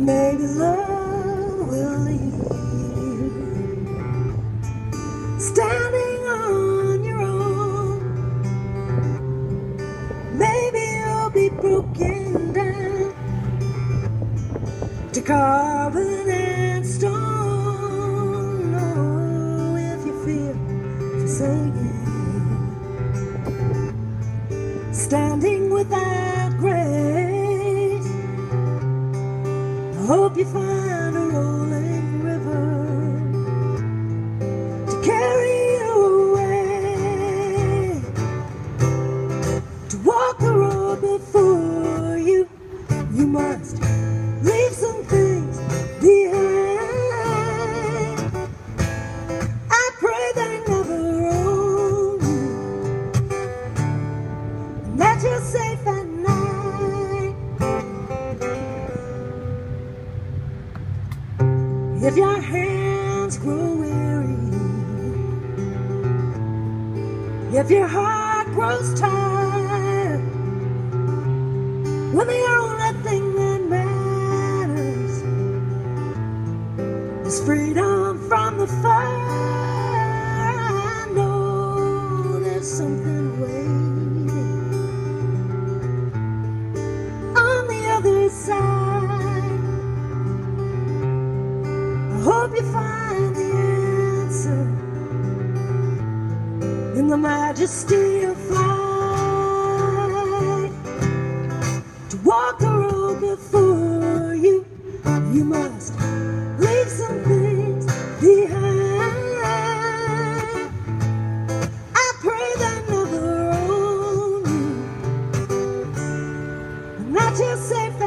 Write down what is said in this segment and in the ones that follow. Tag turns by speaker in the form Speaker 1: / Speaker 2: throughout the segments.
Speaker 1: Maybe love will lead you standing on your own. Maybe you'll be broken down to carbon and stone. Oh, if you feel forsaken, standing without hope you find a rolling river to carry you away. To walk the road before you, you must leave some things behind. I pray they never own you, and that you're safe at If your hands grow weary, if your heart grows tired, when the only thing that matters is freedom from the fire, hope you find the answer in the majesty of flight. To walk the road before you, you must leave some things behind. I pray they never own you, and that you're safe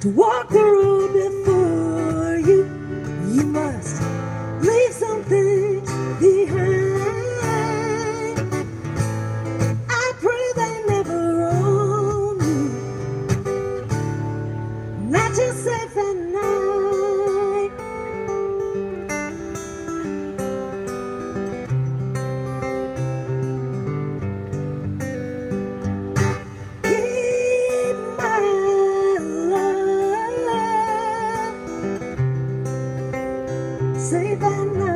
Speaker 1: To walk love safe at night.